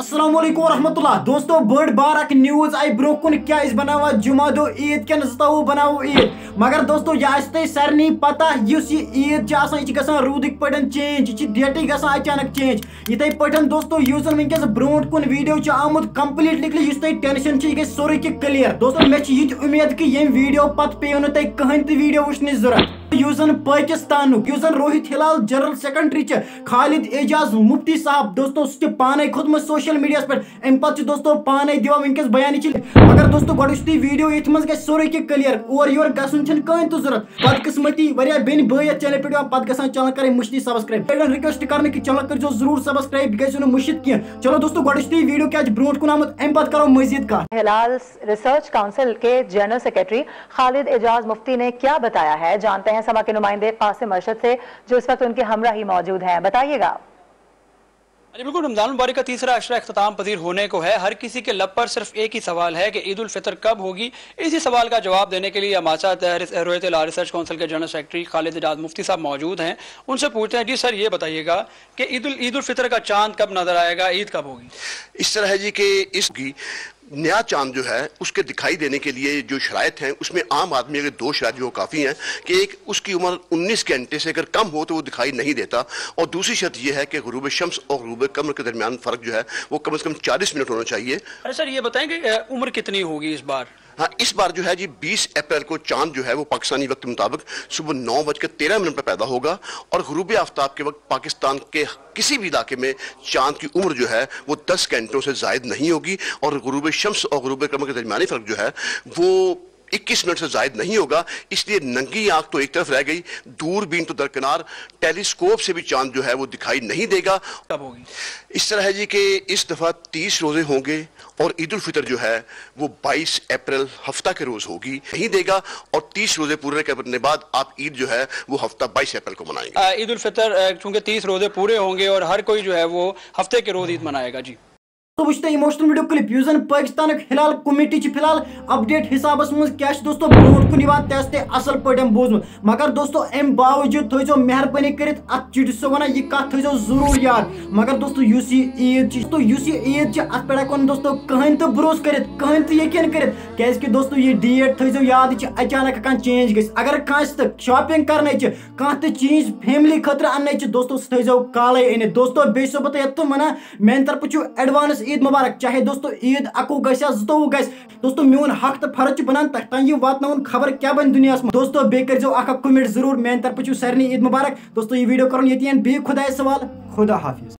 असलम वरहमतुल्लाह दोस्तों बड़ बार अक न्यूज़ आई ब्रोह क्या बनावा जुमा दो ईद कन जतवु बनावो ईद मगर दोस्तों यह तुम सारे पता इस ईद रूदिक पे चेंज यह डेट गसान अचानक चेंज इथे पे दोस्तों यु जन वनकस ब्रो कुन वीडियो आमुत कम्प्लीटली इस तुम टेंशन गई सोरे क्लियर दोस्तों, मे उम्मीद कि ये वीडियो पत पे तुम कहें वीडियो वुचन ज़रूरत। पाकिस्तान यूजन रोहित हिलाल, जनरल सेक्रेटरी खालिद एजाज, मुफ्ती साहब, दोस्तों सह पाने खुद सोशल मीडिया पे अम पे दोस्तों, पाने दिवान वनकस बयान मगर दोस्तों गो वीडियो ये मज सोरे क्लियर और योर कहें तो ज़रूरत बदकस्मती बेन बैत चैनल पे पे गसान चैनल करें मुश्ती सब्सक्राइब रिक्वेस्ट कर चैनल कर ज़रूर सब्सक्राइब गो मुशित कह चलो दोस्तों गो वीडियो क्या ब्रो कुन अम पे मजीद कत हिलाल रिसर्च काउंसिल के जनरल सेक्रेटरी खालिद एजाज मुफ्ती ने क्या बताया है जानते हैं समा के नुमाइंदे कासिम अरशद से जो इस वक्त उनके हमरा ही मौजूद हैं बताइएगा जी बिल्कुल, रमज़ान मुबारक का तीसरा अशरा अख्ताम पजीर होने को है। हर किसी के लब पर सिर्फ़ एक ही सवाल है कि ईद उल फितर कब होगी? इसी सवाल का जवाब देने के लिए हमारे रोहित रोहित रिसर्च काउंसिल के जनरल सेक्रेटरी खालिद इजाज मुफ्ती साहब मौजूद हैं। उनसे पूछते हैं, जी सर, ये बताइएगा कि ईद ईद उल फितर का चाँद कब नज़र आएगा? ईद कब होगी? इस तरह है जी कि इसकी नया चाँद जो है, उसके दिखाई देने के लिए जो शराय हैं, उसमें आम आदमी, अगर दो शराय जो काफ़ी हैं, कि एक उसकी उम्र 19 घंटे से अगर कम हो तो वो दिखाई नहीं देता। और दूसरी शर्त यह है कि गरूब शम्स और गरूब कमर के दरमियान फ़र्क जो है, वो कम अज़ कम 40 मिनट होना चाहिए। अरे सर, ये बताएँ कि उम्र कितनी होगी इस बार? हाँ इस बार जो है जी 20 अप्रैल को चाँद जो है वो पाकिस्तानी वक्त के मुताबिक सुबह नौ बजकर तेरह मिनट पर पैदा होगा और गरूब आफ्ताब के वक्त पाकिस्तान के किसी भी इलाके में चाँद की उम्र जो है वो दस घंटों से जायद नहीं होगी और गरूब शम्स और गरूब क्रम के दरमिया फ़र्क जो है वो 21 मिनट से जायद नहीं होगा इसलिए नंगी आँख तो एक तरफ़ रह गई दूरबीन तो दरकिनार टेलीस्कोप से भी चाँद जो है वो दिखाई नहीं देगा। कब होगी? इस तरह है जी कि इस दफ़ा तीस रोज़े होंगे और ईद उल फितर जो है वो 22 अप्रैल हफ़्ता के रोज़ होगी नहीं देगा और 30 रोज़े पूरे करने बाद आप ईद जो है वो हफ़्ता 22 अप्रैल को मनाएँगे। ईद उल फितर चूँकि 30 रोज़े पूरे होंगे और हर कोई जो है वो हफ़्ते के रोज़ ईद मनाएगा जी। तो वो इमोशनल वीडियो क्लिप यु पाकिस्तान हिलाल कमेटी फ़िलहाल अपडेट हिसाब मज क्या दोस्तों? ब्रो कुन ते असल पे बोजम मगर दोस्तों अम बावजूद थो मेहरबानी कर चिट वन यह कत थो ज़रूर याद मगर दोस्तों ईद दोस्तों ईद अत पे हेको दोस्तों? कहें तो भरोस कर, कहें तो यकीन कर। दोस्तों यह डेट थो याद यह अचानक हेकान चेंज ग अगर कस शॉपिंग कर कह चीज़ फैमिली खतर अन दोस्तों थो काल अन दोस्तों बे बत वन मेन तरफ़ एडवांस ईद मुबारक। चाहे दोस्तों ईद अकु गतवु ग दोस्तों मोन हक तो फ़र्ज़ बन तक वात खबर क्या बन दुनिया में दोस्तों बे कर ज़रूर मे तरफ़ सारे ईद मुबारक। दोस्तों, ये वीडियो कर ये बे खुदा सवाल। खुदा हाफिज।